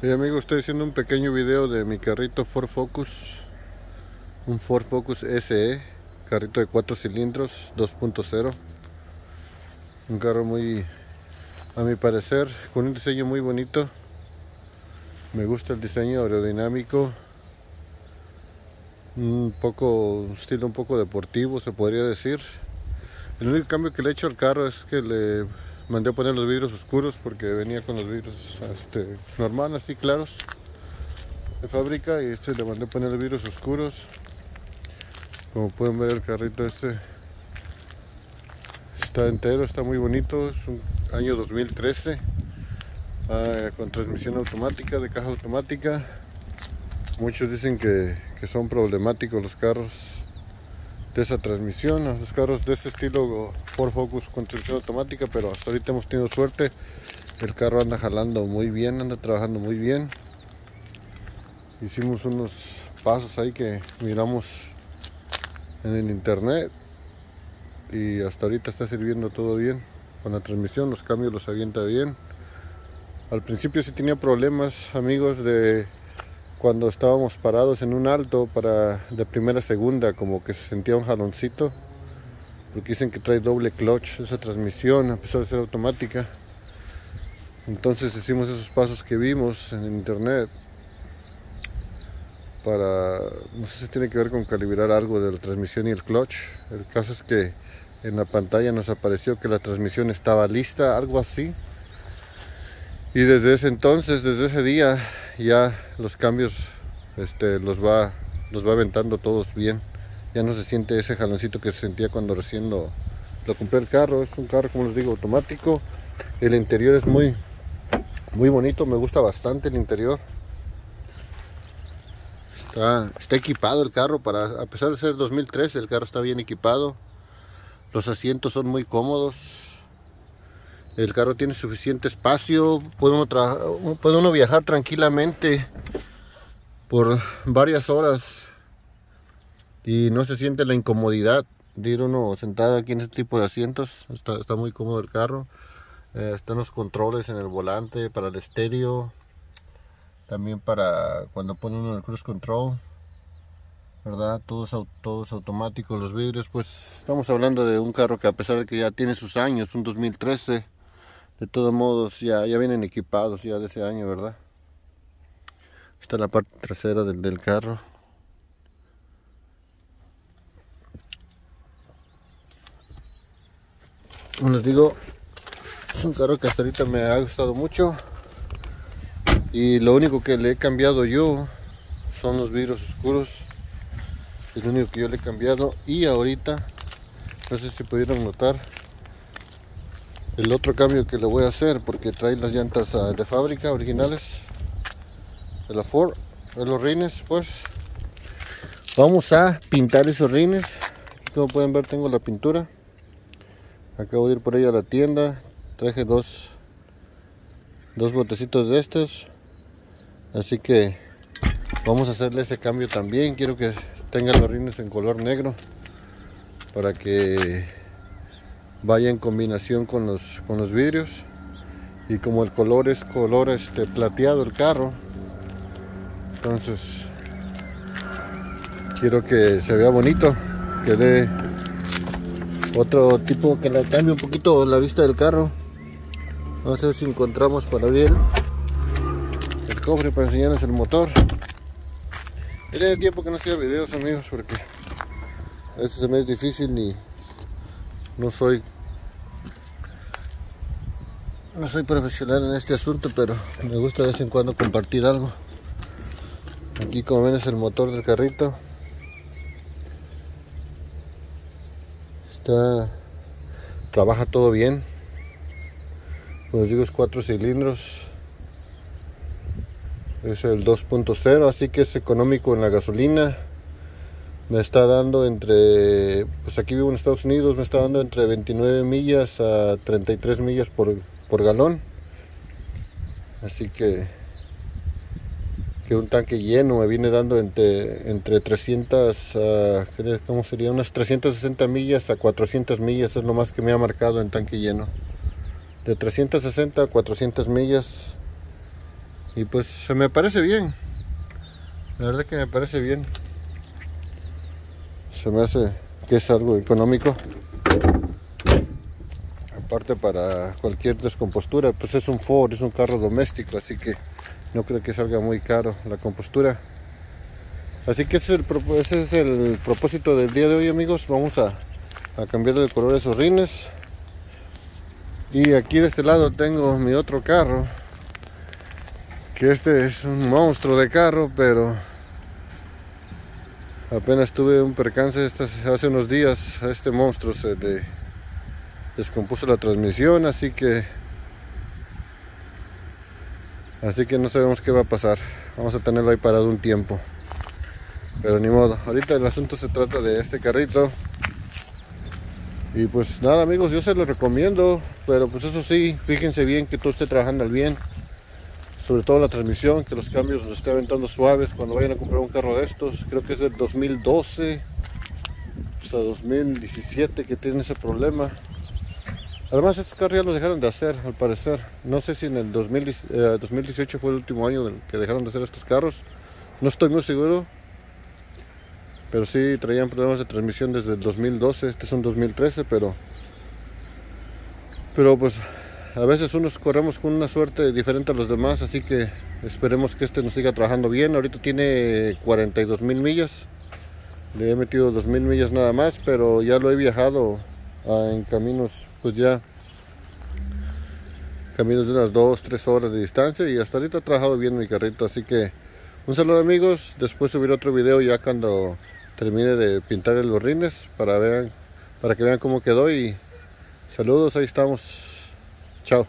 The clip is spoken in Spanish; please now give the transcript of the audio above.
Hey amigo, estoy haciendo un pequeño video de mi carrito Ford Focus. Un Ford Focus SE Carrito de 4 cilindros 2.0 Un carro muy, a mi parecer, con un diseño muy bonito. Me gusta el diseño aerodinámico. Un poco, un estilo un poco deportivo se podría decir. El único cambio que le he hecho al carro es que le mandé a poner los vidrios oscuros porque venía con los vidrios este, normal, así claros de fábrica y este le mandé a poner los vidrios oscuros. Como pueden ver el carrito este está entero, está muy bonito es un año 2013 ah, con transmisión automática, de caja automática. Muchos dicen que, que son problemáticos los carros de esa transmisión. Los carros de este estilo Ford Focus con transmisión automática, pero hasta ahorita hemos tenido suerte. El carro anda jalando muy bien, anda trabajando muy bien. Hicimos unos pasos ahí que miramos en el internet y hasta ahorita está sirviendo todo bien con la transmisión, los cambios los avienta bien. Al principio sí tenía problemas, amigos, de cuando estábamos parados en un alto para de primera a segunda, como que se sentía un jaloncito, porque dicen que trae doble clutch esa transmisión, a pesar de ser automática. Entonces hicimos esos pasos que vimos en internet para, no sé si tiene que ver con calibrar algo de la transmisión y el clutch. El caso es que en la pantalla nos apareció que la transmisión estaba lista, algo así. Y desde ese entonces, desde ese día, ya los cambios este, los, va, los va aventando todos bien. Ya no se siente ese jaloncito que se sentía cuando recién lo, lo compré el carro. Es un carro, como les digo, automático. El interior es muy, muy bonito, me gusta bastante el interior. Está, está equipado el carro, para, a pesar de ser 2013, el carro está bien equipado. Los asientos son muy cómodos. El carro tiene suficiente espacio, puede uno, viajar tranquilamente por varias horas y no se siente la incomodidad de ir uno sentado aquí en este tipo de asientos. Está, muy cómodo el carro. Eh, están los controles en el volante para el estéreo. También para cuando pone uno el cruise control. ¿Verdad? Todos, todos automáticos. Los vidrios, pues estamos hablando de un carro que a pesar de que ya tiene sus años, un 2013 de todos modos ya, ya vienen equipados ya de ese año, ¿verdad? Está la parte trasera del, del carro. Como les digo, es un carro que hasta ahorita me ha gustado mucho. Y lo único que le he cambiado yo son los vidrios oscuros. Es lo único que yo le he cambiado. Y ahorita, no sé si pudieron notar, el otro cambio que le voy a hacer porque trae las llantas ah, de fábrica originales de la Ford de los rines pues. Vamos a pintar esos rines. Como pueden ver tengo la pintura. Acabo de ir por ahí a la tienda. Traje dos dos botecitos de estos. Así que vamos a hacerle ese cambio también. Quiero que tengan los rines en color negro para que vaya en combinación con los, con los vidrios. Y como el color es color este plateado el carro entonces quiero que se vea bonito que dé otro tipo que le cambie un poquito la vista del carro. Vamos a ver si encontramos para abrir el cofre para enseñarles el motor. Tiene tiempo que no hacía videos amigos porque a veces se me es difícil y no soy no soy profesional en este asunto pero me gusta de vez en cuando compartir algo. Aquí como ven es el motor del carrito. Está trabaja todo bien. Como les digo es cuatro cilindros. Es el 2.0 así que es económico en la gasolina me está dando entre, pues aquí vivo en Estados Unidos, me está dando entre 29 millas a 33 millas por, por galón. Así que, que un tanque lleno me viene dando entre, entre 300, a, ¿cómo sería? Unas 360 millas a 400 millas, es lo más que me ha marcado en tanque lleno. De 360 a 400 millas y pues se me parece bien la verdad que me parece bien me hace que es algo económico. Aparte para cualquier descompostura pues es un Ford, es un carro doméstico así que no creo que salga muy caro la compostura. Así que ese es el, propósito del día de hoy amigos. Vamos a, a cambiar de color esos rines. Y aquí de este lado tengo mi otro carro que este es un monstruo de carro pero apenas tuve un percance hace unos días. A este monstruo se le descompuso la transmisión así que así que no sabemos qué va a pasar. Vamos a tenerlo ahí parado un tiempo. Pero ni modo. Ahorita el asunto se trata de este carrito. Y pues nada amigos yo se lo recomiendo. Pero pues eso sí fíjense bien que todo esté trabajando al bien sobre todo la transmisión que los cambios los esté aventando suaves cuando vayan a comprar un carro de estos creo que es del 2012 hasta 2017 que tiene ese problema Además estos carros ya los dejaron de hacer al parecer. No sé si en el 2018 eh, fue el último año que dejaron de hacer estos carros. No estoy muy seguro. Pero sí traían problemas de transmisión desde el 2012. Este es un 2013, pero... Pero pues a veces unos corremos con una suerte diferente a los demás. Así que esperemos que este nos siga trabajando bien. Ahorita tiene 42 mil millas. Le he metido 2 mil millas nada más, pero ya lo he viajado en caminos pues ya caminos de unas 2, 3 horas de distancia y hasta ahorita he trabajado bien mi carrito, así que un saludo amigos, después subiré otro video ya cuando termine de pintar los rines para, vean, para que vean cómo quedó y saludos, ahí estamos, Ciao.